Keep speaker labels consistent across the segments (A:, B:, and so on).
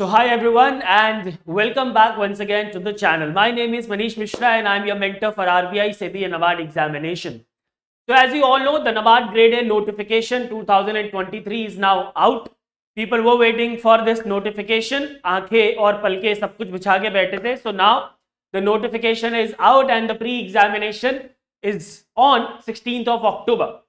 A: So hi everyone and welcome back once again to the channel. My name is Manish Mishra and I'm your mentor for RBI SEBI and NABARD examination. So as you all know, the NABARD grade A notification 2023 is now out. People were waiting for this notification. Aankhe aur palke sab kuch bichha baithe the. So now the notification is out and the pre-examination is on 16th of October.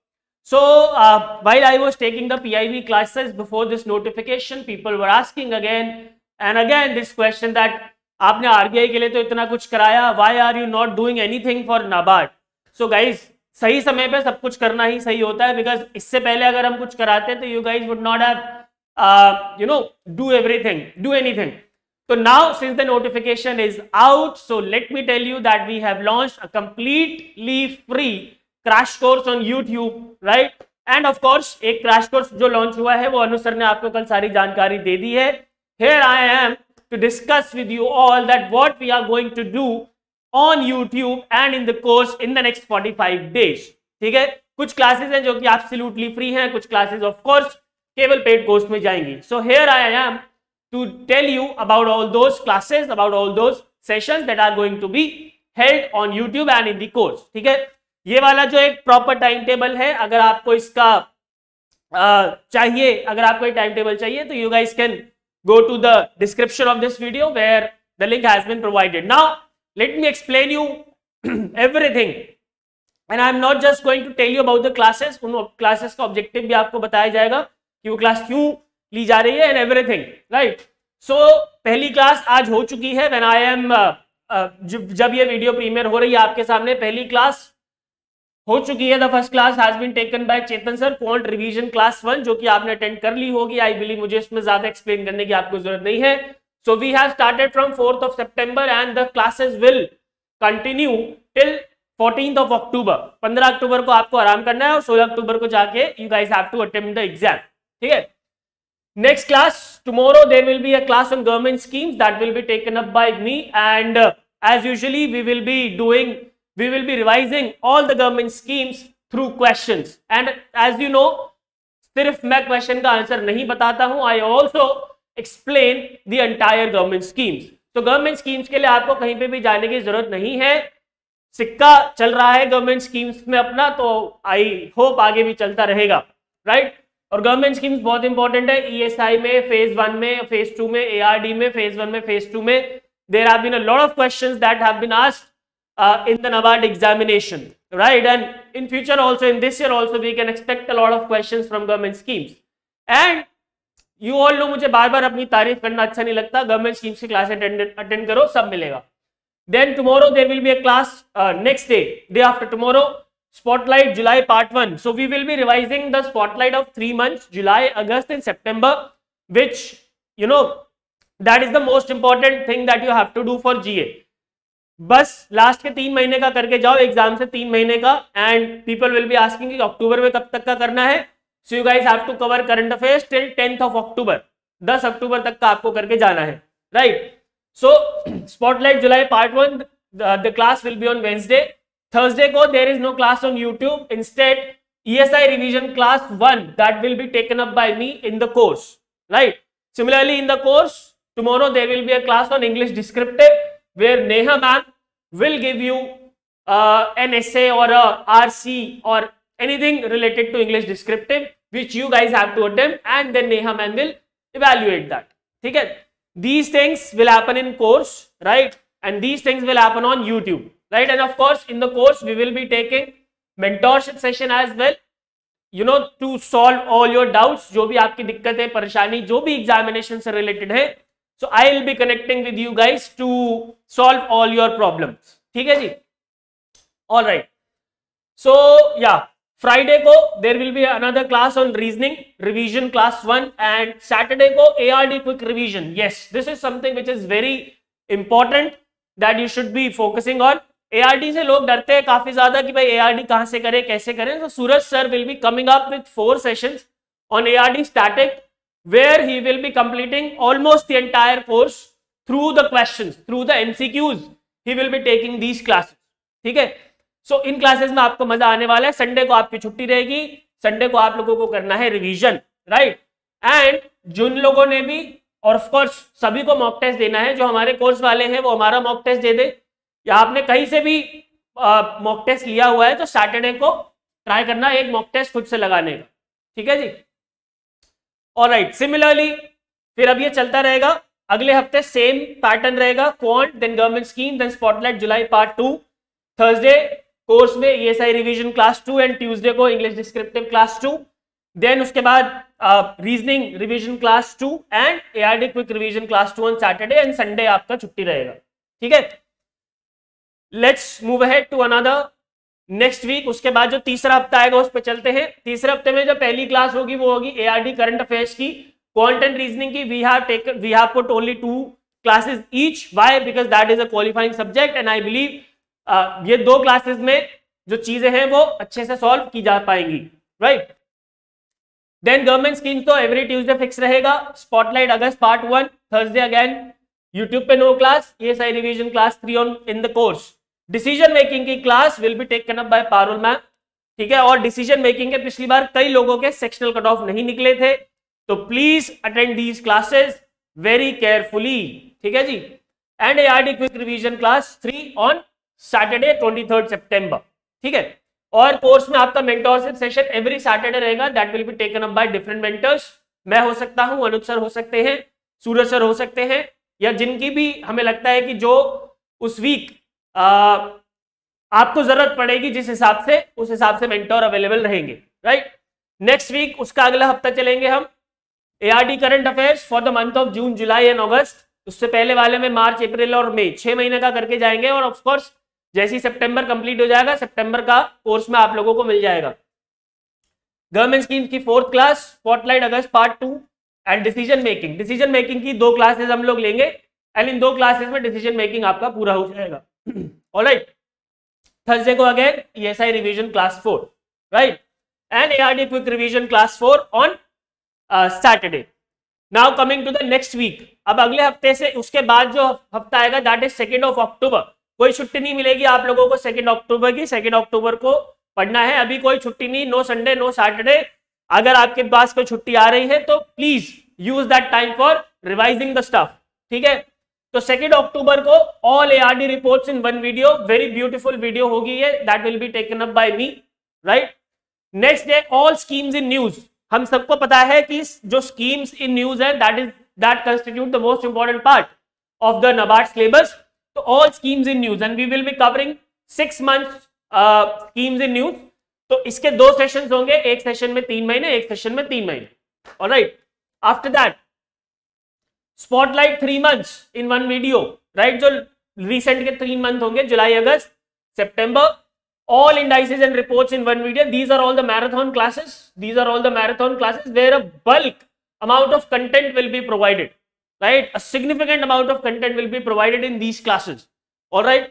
A: So uh, while I was taking the PIB classes before this notification, people were asking again and again this question that आपने RBI के लिए तो इतना कुछ कराया why are you not doing anything for NABARD? So guys सही समय पे सब कुछ करना ही सही होता है बिकॉज इससे पहले अगर हम कुछ कराते तो you guys would not have you know do everything do anything So now since the notification is out, so let me tell you that we have launched a completely free crash course on YouTube right and of course एक crash course जो launch हुआ है, वो अनुसर ने आपको कल सारी जानकारी दे दी है। Here I am to discuss with you all that what we are going to do on YouTube and in the course in the next forty five days ठीक है? कुछ क्लासेज हैं जो कि आप फ्री हैं, कुछ क्लासेज ऑफ़ कोर्स केवल पेड कोर्स में जाएँगी। So here I I am to tell you about all those classes about all those session that are going to be held on YouTube and in the course ठीक है? ये वाला जो एक proper time table है अगर आपको इसका आ, चाहिए अगर आपको टाइम टेबल चाहिए तो you guys can go to the description of this video where the link has been provided now let me explain you everything and I am not just going to tell you about the classes उन classes का objective भी आपको बताया जाएगा कि वो class क्यों ली जा रही है एंड एवरीथिंग राइट सो पहली क्लास आज हो चुकी है. वेन आई एम जब ये वीडियो प्रीमियर हो रही है आपके सामने पहली क्लास हो चुकी है the first class has been taken by Chetan sir quant revision class one जो कि आपने अटेंड कर ली होगी। आई बिलीव मुझे इसमें ज़्यादा एक्सप्लेन करने की आपको ज़रूरत नहीं है। So we have started from fourth of September and the classes will continue till fourteen of October पंद्रह अक्टूबर को आपको आराम करना है और सोलह अक्टूबर को जाके you guys have to attempt the exam ठीक है? Next class, tomorrow there will be a class on government schemes that will be taken up by me and uh, as we will be doing, we will be revising all the government schemes through questions. And as you know, सिर्फ़ मैं question का answer नहीं बताता हूँ I also explain the entire government schemes तो government schemes के लिए आपको कहीं पे भी जाने की ज़रूरत नहीं है। सिक्का चल रहा है गवर्नमेंट स्कीम्स में अपना तो आई होप आगे भी चलता रहेगा राइट right? और गवर्नमेंट स्कीम्स बहुत इंपॉर्टेंट है। ईएसआई e में फ़ेज़ वन में फ़ेज़ टू में एआरडी में फ़ेज़ वन में फ़ेज़ टू में there have been a lot of questions that have been asked In the NABARD examination right and in future also in this year also we can expect a lot of questions from government schemes and you all know मुझे बार बार अपनी तारीफ करना अच्छा नहीं लगता government schemes की class attend attend करो सब मिलेगा then tomorrow there will be a class uh, next day day after tomorrow Spotlight July part 1. So we will be revising the spotlight of three months, July, August and September, which, you know, that is the most important thing that you have to do for GA. बस last के तीन महीने का करके जाओ exam से तीन महीने का end people will be asking October में कब तक का करना है? So you guys have to cover current affairs till tenth of October 10 October तक का आपको करके जाना है right so spotlight July part one the class will be on Wednesday Thursday को there is no class on YouTube in state E class one that will be taken up by me in the course right similarly in the course tomorrow there will be a class on English descriptive where neha ma'am will give you uh, an essay or a RC or anything related to English descriptive which you guys have to attempt and then Neha ma'am will evaluate that. Okay? These things will happen in course, right? And these things will happen on YouTube. right and of course in the course we will be taking mentorship session as well you know to solve all your doubts जो भी आपकी दिक्कत है परेशानी जो भी examination से related है so I will be connecting with you guys to solve all your problems ठीक है जी? ऑल राइट सो या फ्राइडे को there will be another class on reasoning revision class one and Saturday को A R D quick revision yes this is something which is very important that you should be focusing on ARD से लोग डरते हैं काफ़ी ज़्यादा कि भाई ARD कहाँ से करें, कैसे करें। तो Suraj sir will be coming up with four sessions on ARD static where he will be completing almost the entire course through the questions through the MCQs he will be taking these classes ठीक है? सो इन classes में आपको मज़ा आने वाला है। Sunday को आपकी छुट्टी रहेगी। संडे को आप लोगों को करना है रिविजन राइट एंड जिन लोगों ने भी, और ऑफकोर्स सभी को मॉक टेस्ट देना है। जो हमारे कोर्स वाले हैं, वो हमारा मॉक टेस्ट दे दे। या आपने कहीं से भी मॉक टेस्ट लिया हुआ है तो सैटरडे को ट्राई करना एक मॉक टेस्ट खुद से लगाने का। ठीक है जी? और राइट सिमिलरली फिर अब ये चलता रहेगा। अगले हफ़्ते सेम पैटर्न रहेगा quant then government scheme then spotlight July part two Thursday course में S I revision class two and Tuesday को English descriptive class two then उसके बाद reasoning revision class two and A R D quick revision class two on Saturday and Sunday आपका छुट्टी रहेगा। ठीक है? Let's move ahead to another next week उसके बाद जो तीसरा हफ़्ता आएगा, उस पर चलते हैं। तीसरे हफ़्ते में जो पहली क्लास होगी, वो होगी A R D current affairs की। क्वांट रीजनिंग की we have taken we have put only two classes each why because that is a qualifying subject and I believe ये दो क्लासेस में जो चीज़ें हैं, वो अच्छे से सॉल्व की जा पाएँगी। राइट देन गवर्नमेंट स्कीम तो एवरी ट्यूजडे फिक्स रहेगा। Spotlight August part one Thursday again YouTube पे नो क्लास ये सारी revision class three on in the course decision making की class will be taken up by Parul ma'am ठीक है? और decision making के पिछली बार कई लोगों के सेक्शनल कट ऑफ़ नहीं निकले थे। तो please attend these classes very carefully ठीक है जी? And A D quick revision class three on Saturday twenty third September ठीक है? और कोर्स में आपका मेंटोरशिप सेशन एवरी सैटरडे रहेगा। That will be taken up by different mentors मैं हो सकता हूँ अनुज सर हो सकते हैं सूरज सर हो सकते हैं, या जिनकी भी हमें लगता है कि जो उस वीक आपको ज़रूरत पड़ेगी जिस हिसाब से, उस हिसाब से मेंटोर अवेलेबल रहेंगे राइट नेक्स्ट वीक उसका अगला हफ़्ता चलेंगे हम। A R D current affairs for the month of June July and August उससे पहले वाले में मार्च अप्रैल और मई छह महीने का करके जाएँगे और ऑफकोर्स जैसे ही सितंबर कंप्लीट हो जाएगा सितंबर का कोर्स में आप लोगों को मिल जाएगा। गवर्नमेंट स्कीम की fourth class spotlight August part two and decision making decision making की दो क्लासेस हम लोग लेंगे एंड इन दो क्लासेस में डिसीज़न मेकिंग आपका पूरा हो जाएगा। thursday go again esi revision class 4 right? And ard quick revision class 4 on uh, saturday. Now coming to the next week. अब अगले हफ़्ते से उसके बाद जो हफ़्ता आएगा that is second of October कोई छुट्टी नहीं मिलेगी आप लोगों को सेकेंड अक्टूबर की। सेकेंड अक्टूबर को पढ़ना है। अभी कोई छुट्टी नहीं नो संडे नो सैटरडे अगर आपके पास कोई छुट्टी आ रही है तो please use that time for revising the stuff ठीक है? तो सेकेंड अक्टूबर को all A R D report in one video very beautiful video होगी है that will be taken up by me right next day all schemes in news हम सबको पता है कि जो स्कीम्स इन न्यूज़ है that is that constitute the most important part of the NABARD syllabus तो all schemes in news and we will be covering six month schemes in news तो इसके दो सेशन होंगे, एक सेशन में तीन महीने, एक सेशन में तीन महीने. Right after that spotlight three month in one video right जो रिसेंट के थ्री मंथ होंगे July August September all indices and reports in one video these are all the marathon classes these are all the marathon classes where a bulk amount of content will be provided right a significant amount of content will be provided in these classes और right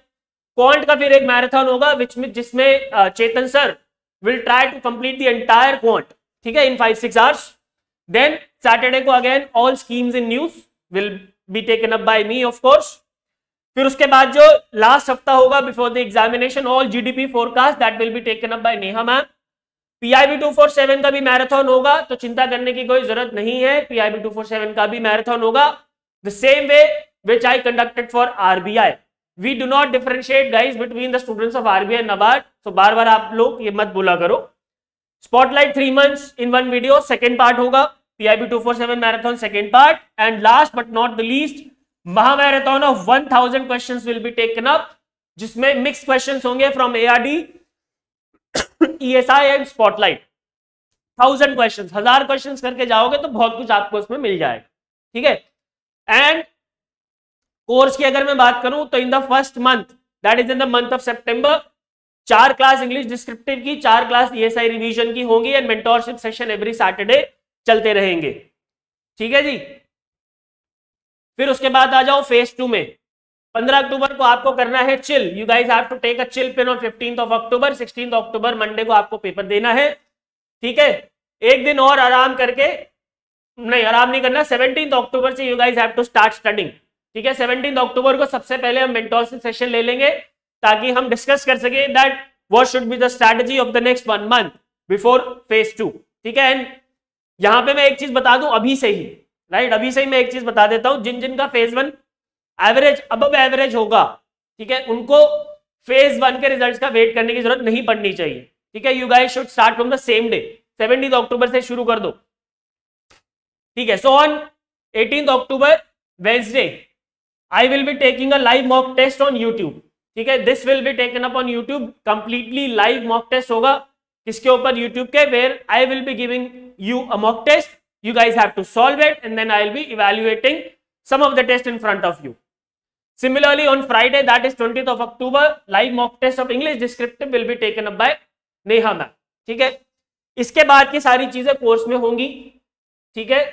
A: quant का फिर एक marathon होगा which में, जिसमें Chetan sir will try to complete the entire quant ठीक है? In five six hours then Saturday को again all schemes in news will be taken up by me of course फिर उसके बाद जो लास्ट हफ़्ता होगा before the examination all GDP forecast that will be taken up by Neha ma'am PIB two four seven का भी marathon होगा तो चिंता करने की कोई ज़रूरत नहीं है। पीआईबी टू फोर सेवन का भी मैराथन होगा। The same way which I conducted for RBI we do not differentiate guys between the students of RBI NABARD so बार बार आप लोग ये मत बोला करो। Spotlight three months in one video second part होगा। PIB 247 marathon, second part. And last but not the least महामैराथन of 1000 questions will be taken up जिसमें mix questions होंगे from ARD ESI and spotlight thousand question हज़ार question करके जाओगे तो बहुत कुछ आपको उसमें मिल जाएगा, ठीक है? एंड कोर्स की अगर मैं बात करूँ तो in the first month that is in the month of September चार क्लास इंग्लिश डिस्क्रिप्टिव की, चार क्लास ईएसआई रिवीजन की होंगी and mentorship session every Saturday चलते रहेंगे। ठीक है जी? फिर उसके बाद आ जाओ फ़ेज़ टू में। 15 अक्टूबर को आपको करना है chill you guys have to take a chill pill on fifteen of October sixteen October Monday को आपको पेपर देना है। ठीक है? एक दिन और आराम करके, नहीं, आराम नहीं करना सेवनटीन अक्टूबर से you guys have to start studying ठीक है? सेवनटीन अक्टूबर को सबसे पहले हम मेंटोरशिप सेशन ले लेंगे, ताकि हम डिस्कस कर सके that what should be the strategy of the next one month before phase two ठीक है? एंड यहाँ पे मैं एक चीज़ बता दूँ, अभी से ही राइट अभी से ही मैं एक चीज़ बता देता हूँ, जिन जिन का फ़ेज़ वन एवरेज अब एवरेज होगा, ठीक है? उनको फ़ेज़ वन के रिज़ल्ट का वेट करने की ज़रूरत नहीं पड़नी चाहिए, ठीक है? You guys should start from the same day seventeen October से शुरू कर दो, ठीक है? So on eighteen October Wednesday I will be taking a live mock test on YouTube ठीक है? This will be taken up on YouTube completely live mock test होगा इसके ऊपर यूट्यूब के where I will be giving you a mock test you guys have to solve it and then I will be evaluating some of the test in front of you similarly on Friday that is twenty of October live mock test of English descriptive will be taken up by Neha ma'am ठीक है? इसके बाद की सारी चीज़ें course में होंगी। ठीक है?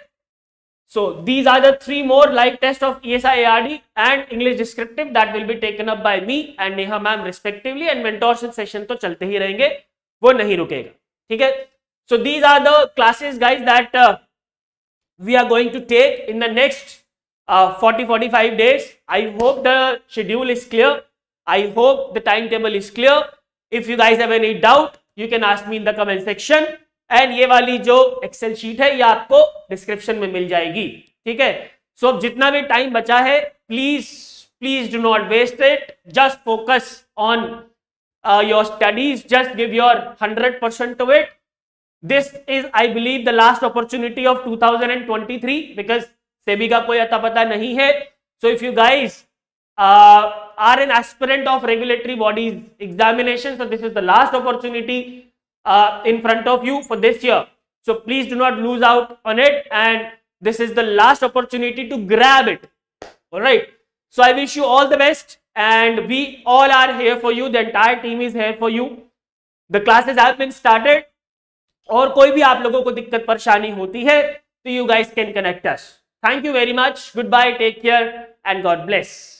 A: So these are three more live test of E S I R D and English descriptive that will be taken up by me and Neha ma'am respectively and mentorship session तो चलते ही रहेंगे। वो नहीं रुकेगा। ठीक है? So these are the classes guys that we are going to take in the next forty forty five days I hope the schedule is clear I hope the time table is clear if you guys have any doubt you can ask me in the comment section and ये वाली जो excel sheet है ये आपको description में मिल जाएगी। ठीक है? सो so, जितना भी टाइम बचा है please please do not waste it just focus on uh, your studies just give your 100% to it. This is i believe the last opportunity of 2023 because sebi ka koi ata pata nahi hai. So if you guys uh, are an aspirant of regulatory bodies examination so this is the last opportunity uh, in front of you for this year. So please do not lose out on it and this is the last opportunity to grab it. All right. So i wish you all the best. And we all are here for you the entire team is here for you the classes have been started कोई भी आप लोगों को दिक्कत परेशानी होती है तो you guys can connect us thank you very much goodbye take care and God bless